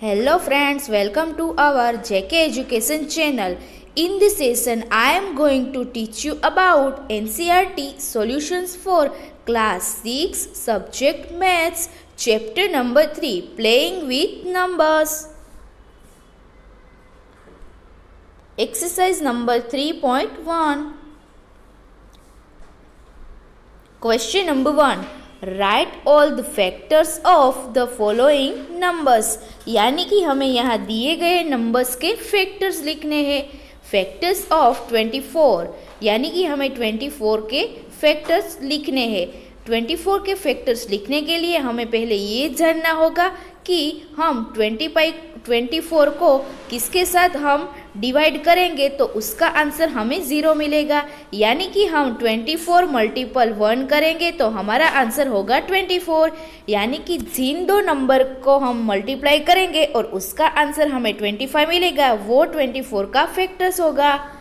Hello friends, welcome to our JK Education channel. In this session, I am going to teach you about NCRT solutions for class 6 subject maths chapter number 3 playing with numbers. Exercise number 3.1 Question number 1 write all the factors of the following numbers यानी कि हमें यहाँ दिए गए numbers के factors लिखने हैं। Factors of twenty four यानी कि हमें ट्वेंटी फोर के फैक्टर्स लिखने हैं। ट्वेंटी फोर के फैक्टर्स लिखने के लिए हमें पहले ये जानना होगा कि हम ट्वेंटी फाइव ट्वेंटी फोर को किसके साथ हम डिवाइड करेंगे तो उसका आंसर हमें ज़ीरो मिलेगा। यानी कि हम ट्वेंटी फोर मल्टीपल वन करेंगे तो हमारा आंसर होगा ट्वेंटी फोर। यानी कि जिन दो नंबर को हम मल्टीप्लाई करेंगे और उसका आंसर हमें ट्वेंटी फाइव मिलेगा वो ट्वेंटी फोर का फैक्टर्स होगा।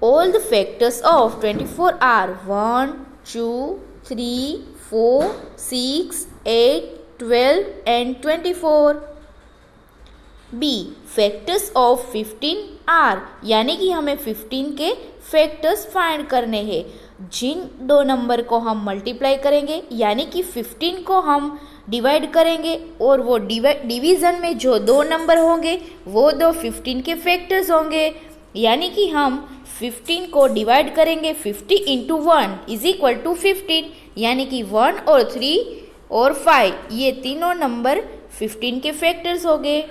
All the factors of 24 are 1, 2, 3, 4, 6, 8, 12 and 24. B. Factors of 15 are यानी कि हमें 15 के फैक्टर्स फाइंड करने हैं जिन दो नंबर को हम मल्टीप्लाई करेंगे यानी कि 15 को हम डिवाइड करेंगे और वो डिवीज़न में जो दो नंबर होंगे वो दो 15 के फैक्टर्स होंगे यानी कि हम 15 को डिवाइड करेंगे 50 into one is equal to fifteen यानी कि वन और थ्री और फाइव ये तीनों नंबर 15 के फैक्टर्स हो गए।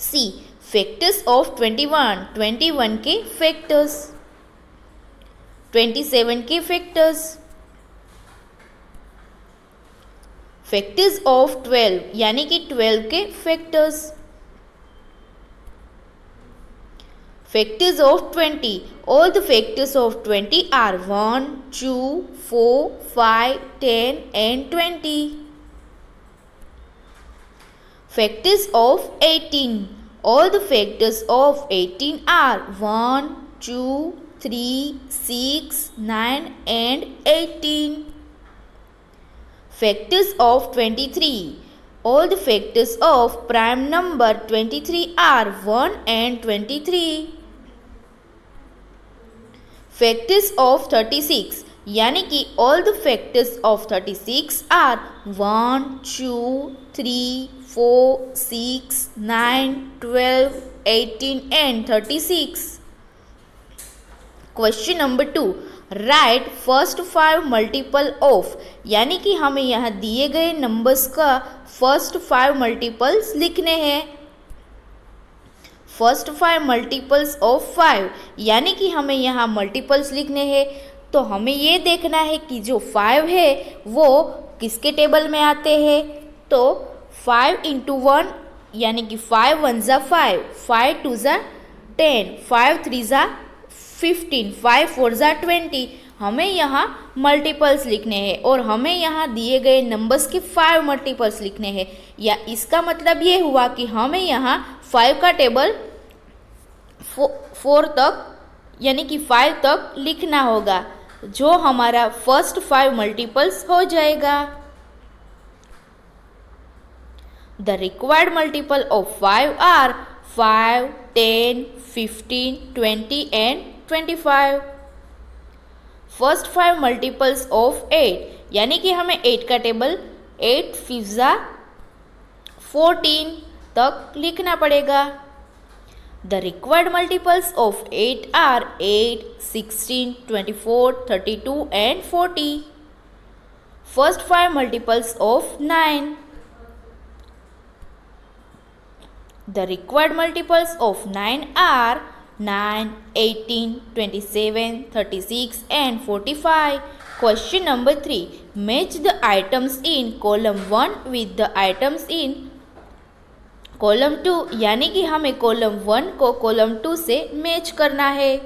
सी फैक्टर्स ऑफ़ 21 21 के फैक्टर्स 27 के फैक्टर्स फैक्टर्स ऑफ़ 12 यानी कि 12 के factors Factors of 20. All the factors of 20 are 1, 2, 4, 5, 10 and 20. Factors of 18. All the factors of 18 are 1, 2, 3, 6, 9 and 18. Factors of 23. All the factors of prime number 23 are 1 and 23. Factors of 36 यानी कि all the factors of 36 are one two three four six nine twelve eighteen and thirty six question number two write first five multiple of यानी कि हमें यहाँ दिए गए numbers का first five multiples लिखने हैं। First five multiples of five, यानी कि हमें यहाँ मल्टीपल्स लिखने हैं। तो हमें ये देखना है कि जो फाइव है, वो किसके टेबल में आते हैं? तो फाइव इंटू वन यानी कि फाइव वन ज़ा फाइव फाइव टू ज़ा टेन फाइव थ्री ज़ा फिफ्टीन फाइव फोर ज़ा ट्वेंटी हमें यहाँ मल्टीपल्स लिखने हैं और हमें यहाँ दिए गए नंबर्स के फाइव मल्टीपल्स लिखने हैं। या इसका मतलब ये हुआ कि हमें यहाँ फाइव का टेबल फोर तक, यानी कि फाइव तक लिखना होगा, जो हमारा फ़र्स्ट फाइव मल्टीपल्स हो जाएगा। The required multiple of five are five ten fifteen twenty and twenty five first five multiples of eight यानी कि हमें एट का टेबल एट फिफ्जा फोर्टीन तक लिखना पड़ेगा। The required multiples of 8 are 8, 16, 24, 32 and 40. First 5 multiples of 9. The required multiples of 9 are 9, 18, 27, 36 and 45. Question number 3. Match the items in column 1 with the items in column two, यानी कि हमें column one को column two से match करना है।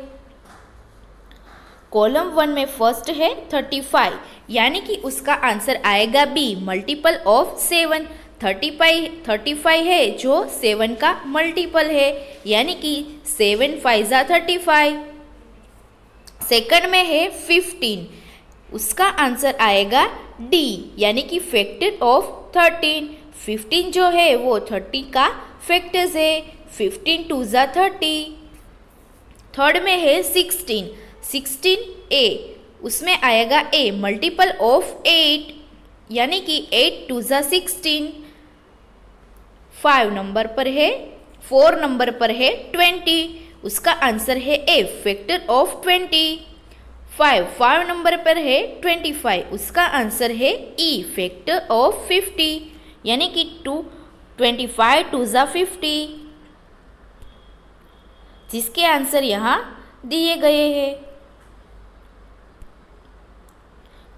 Column one में first है thirty five यानी कि उसका आंसर आएगा B multiple of seven thirty five thirty five है जो सेवन का मल्टीपल है, यानी कि सेवन फाइव ज़ा थर्टी फाइव सेकंड में है फिफ्टीन उसका आंसर आएगा डी यानी कि फैक्टर ऑफ़ थर्टीन फिफ्टीन जो है, वो थर्टी का फैक्टर्स है फिफ्टीन टू ज़ा थर्टी थर्ड में है सिक्सटीन सिक्सटीन ए उसमें आएगा ए मल्टीपल ऑफ़ एट यानी कि एट टू ज़ा सिक्सटीन फाइव नंबर पर है फोर नंबर पर है ट्वेंटी उसका आंसर है a factor of twenty five five number पर है ट्वेंटी फाइव उसका आंसर है ई फैक्टर ऑफ़ फिफ्टी यानी कि टू ट्वेंटी फाइव टू ज़ा फिफ्टी। जिसके आंसर यहाँ दिए गए हैं।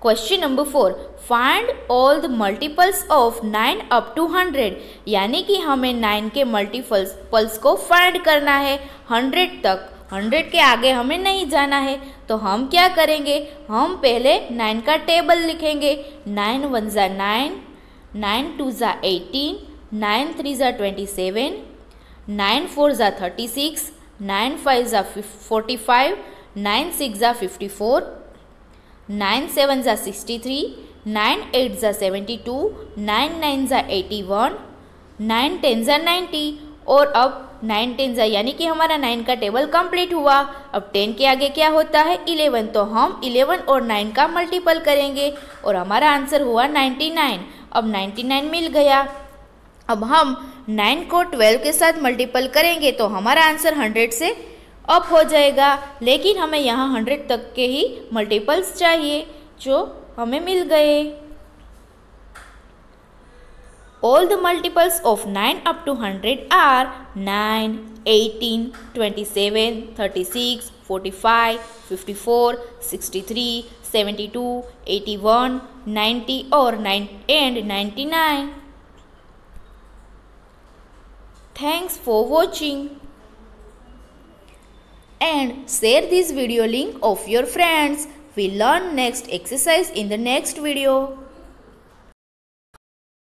Question number four find all the multiples of nine up to hundred यानी कि हमें नाइन के मल्टीपल्स पल्स को फाइंड करना है। हंड्रेड तक हंड्रेड के आगे हमें नहीं जाना है। तो हम क्या करेंगे? हम पहले नाइन का टेबल लिखेंगे। नाइन वन ज़ा nine 9 2s are 18, 9 3s are 27, 9 4s are 36, 9 5s are 45, 9 6s are 54, 9 7s are 63, 9 8s are 72, 9 9s are 81, 9 10s are 90 or up nine ten ज़ा यानी कि हमारा नाइन का टेबल कंप्लीट हुआ। अब टेन के आगे क्या होता है? इलेवन। तो हम इलेवन और नाइन का मल्टीपल करेंगे और हमारा आंसर हुआ नाइन्टी नाइन। अब नाइन्टी नाइन मिल गया। अब हम नाइन को ट्वेल्व के साथ मल्टीपल करेंगे तो हमारा आंसर हंड्रेड से अप हो जाएगा। लेकिन हमें यहाँ हंड्रेड तक के ही मल्टीपल्स चाहिए, जो हमें मिल गए। all the multiples of 9 up to 100 are 9, 18, 27, 36, 45, 54, 63, 72, 81, 90 or 9 and 99. Thanks for watching and share this video link of your friends. We learn next exercise in the next video.